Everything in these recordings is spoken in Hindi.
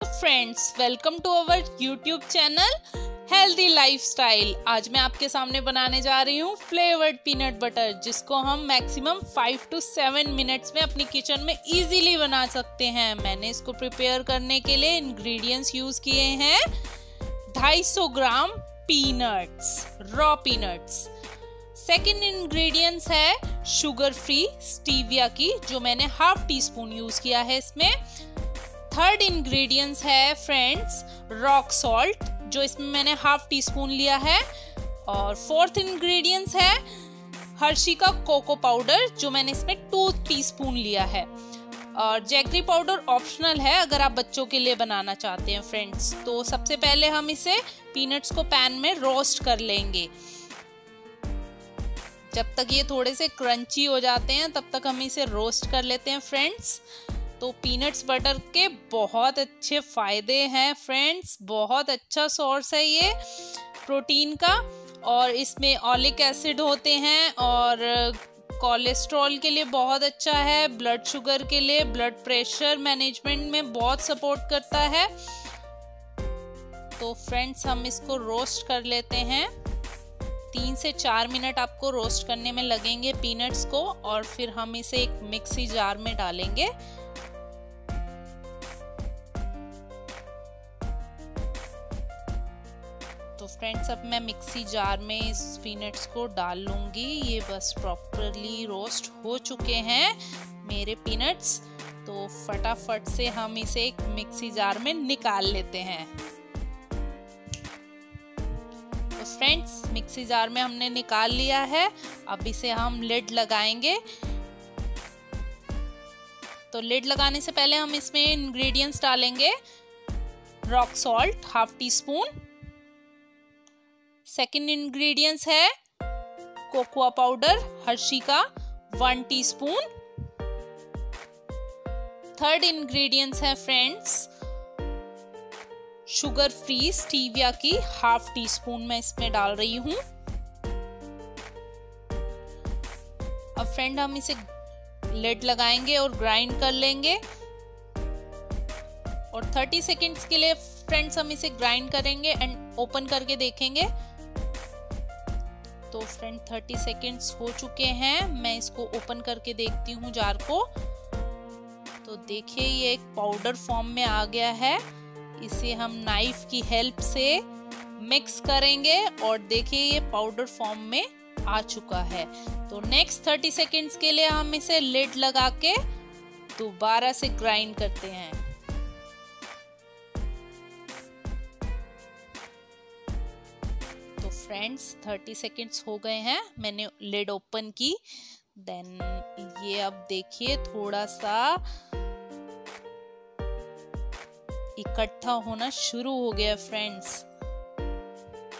Friends welcome to our YouTube channel healthy lifestyle आज मैं आपके सामने बनाने जा रही हूँ फ्लेवर्ड पीनट बटर जिसको हम maximum five to seven minutes में अपनी किचन में इजीली बना सकते हैं। मैंने इसको प्रिपेयर करने के लिए इंग्रेडिएंट्स यूज़ किए हैं। 250 gram peanuts raw peanuts second ingredients है शुगर फ्री स्टीविया की, जो मैंने हाफ़ टी स्पून यूज़ किया है इसमें। थर्ड इंग्रेडिएंट्स है फ्रेंड्स रॉक सॉल्ट जो इसमें मैंने हाफ़ टी स्पून लिया है। और फोर्थ इंग्रेडिएंट्स है हर्षी का कोको पाउडर जो मैंने इसमें टू स्पून लिया है। और जैगरी पाउडर ऑप्शनल है, अगर आप बच्चों के लिए बनाना चाहते हैं फ्रेंड्स तो सबसे पहले हम इसे पीनट्स को पैन में रोस्ट कर लेंगे। जब तक ये थोड़े से क्रंची हो जाते हैं, तब तक हम इसे रोस्ट कर लेते हैं फ्रेंड्स तो पीनट्स बटर के बहुत अच्छे फ़ायदे हैं फ्रेंड्स बहुत अच्छा सोर्स है ये प्रोटीन का। और इसमें ऑलिक एसिड होते हैं और कोलेस्ट्रॉल के लिए बहुत अच्छा है ब्लड शुगर के लिए ब्लड प्रेशर मैनेजमेंट में बहुत सपोर्ट करता है। तो फ्रेंड्स हम इसको रोस्ट कर लेते हैं। तीन से चार मिनट आपको रोस्ट करने में लगेंगे पीनट्स को और फिर हम इसे एक मिक्सी जार में डालेंगे। तो फ्रेंड्स अब मैं मिक्सी जार में इस पीनट्स को डाल लूँगी। ये बस प्रॉपरली रोस्ट हो चुके हैं मेरे पीनट्स तो फटाफट से हम इसे एक मिक्सी जार में निकाल लेते हैं। तो फ्रेंड्स मिक्सी जार में हमने निकाल लिया है। अब इसे हम लिड लगाएँगे। तो लिड लगाने से पहले हम इसमें इंग्रेडिएंट्स डालेंगे। Rock salt half teaspoon second ingredients है कोकोआ पाउडर हर्षी का वन टीस्पून थर्ड इंग्रेडिएंट्स है फ्रेंड्स शुगर फ्री स्टीविया की हाफ़ टी स्पून मैं इसमें डाल रही हूँ. अब फ्रेंड हम इसे लेड लगाएँगे और ग्राइंड कर लेंगे. और 30 सेकेंड्स के लिए फ्रेंड्स हम इसे ग्राइंड करेंगे एंड ओपन करके देखेंगे. तो फ्रेंड 30 सेकेंड्स हो चुके हैं। मैं इसको ओपन करके देखती हूँ जार को। तो देखिए, ये एक पाउडर फॉर्म में आ गया है। इसे हम नाइफ की हेल्प से मिक्स करेंगे और देखिए, ये पाउडर फॉर्म में आ चुका है। तो नेक्स्ट 30 सेकेंड्स के लिए हम इसे लिड लगा के दोबारा से ग्राइंड करते हैं। फ्रेंड्स थर्टी सेकेंड्स हो गए हैं। मैंने लेड ओपन की। देन ये अब देखिए, थोड़ा सा इकट्ठा होना शुरू हो गया फ्रेंड्स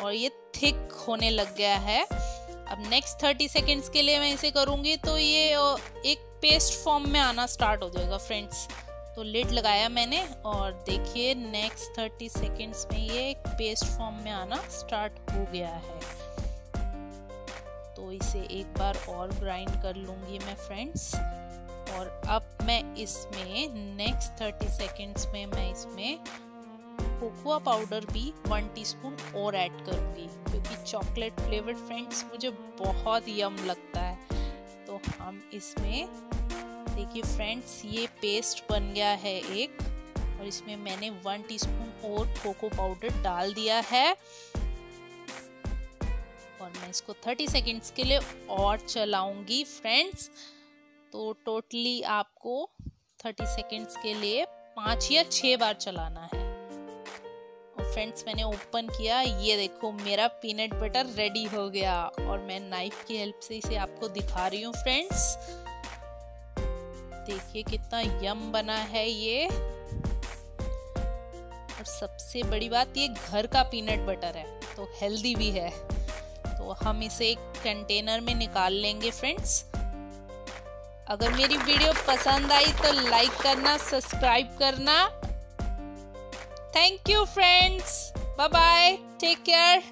और ये थिक होने लग गया है। अब नेक्स्ट थर्टी सेकेंड्स के लिए मैं इसे करूँगी तो ये एक पेस्ट फॉर्म में आना स्टार्ट हो जाएगा फ्रेंड्स तो लिड लगाया मैंने और देखिए नेक्स्ट थर्टी सेकेंड्स में ये एक पेस्ट फॉर्म में आना स्टार्ट हो गया है। तो इसे एक बार और ग्राइंड कर लूँगी मैं फ्रेंड्स और अब मैं इसमें नेक्स्ट थर्टी सेकेंड्स में मैं इसमें कोकोआ पाउडर भी वन टीस्पून और ऐड करूँगी क्योंकि चॉकलेट फ्लेवर्ड फ्रेंड्स मुझे बहुत यम लगता है। तो हम इसमें देखिए फ्रेंड्स ये पेस्ट बन गया है एक। और इसमें मैंने वन टीस्पून और कोको पाउडर डाल दिया है। और मैं इसको 30 सेकेंड्स के लिए और चलाऊँगी फ्रेंड्स तो टोटली आपको 30 सेकेंड्स के लिए पाँच या छह बार चलाना है। और फ्रेंड्स मैंने ओपन किया। ये देखो, मेरा पीनट बटर रेडी हो गया। और मैं नाइफ की हेल्प से इसे आपको दिखा रही हूँ फ्रेंड्स देखिए कितना यम बना है ये। और सबसे बड़ी बात, ये घर का पीनट बटर है तो हेल्दी भी है। तो हम इसे एक कंटेनर में निकाल लेंगे फ्रेंड्स अगर मेरी वीडियो पसंद आई तो लाइक करना सब्सक्राइब करना। Thank you friends bye bye take care